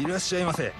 いらっしゃいませ。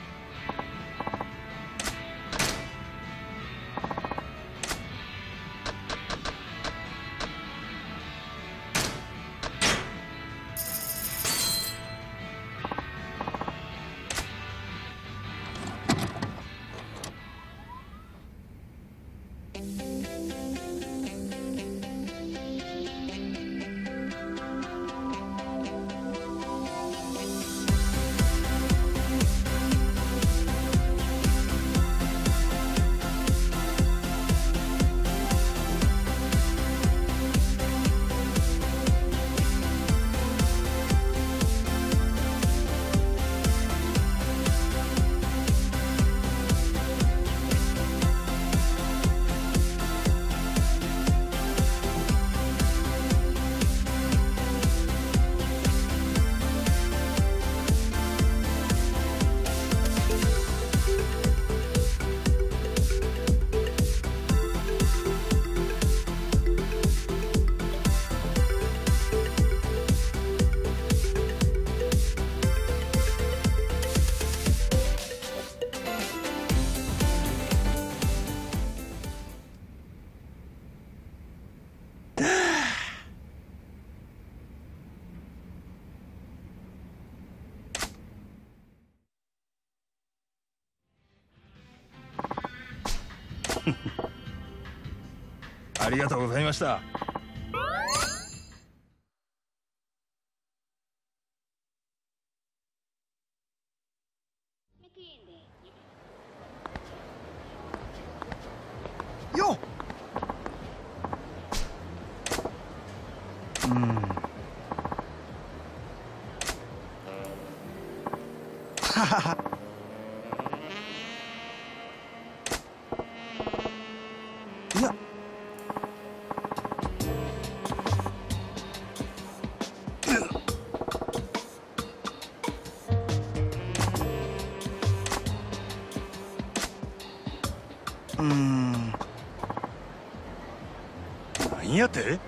ありがとうございました。よっ。うん。はははうーん。何やて？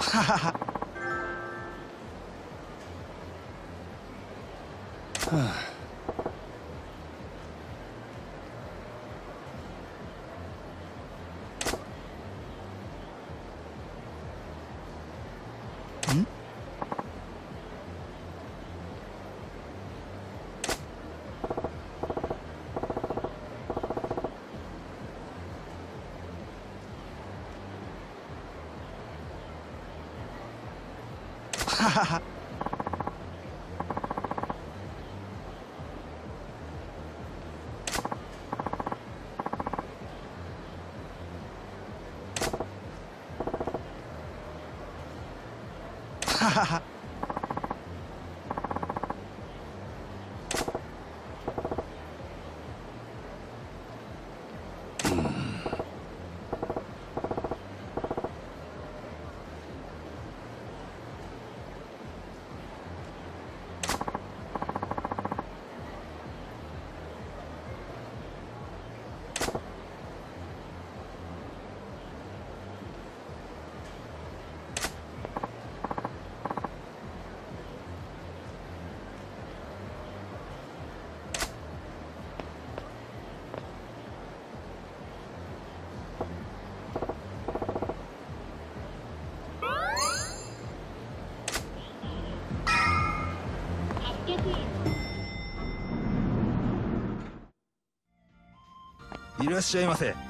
はははん？はははいらっしゃいませ。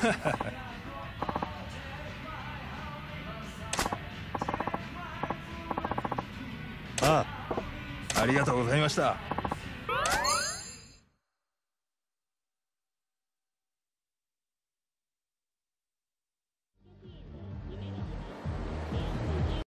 ああありがとうございました。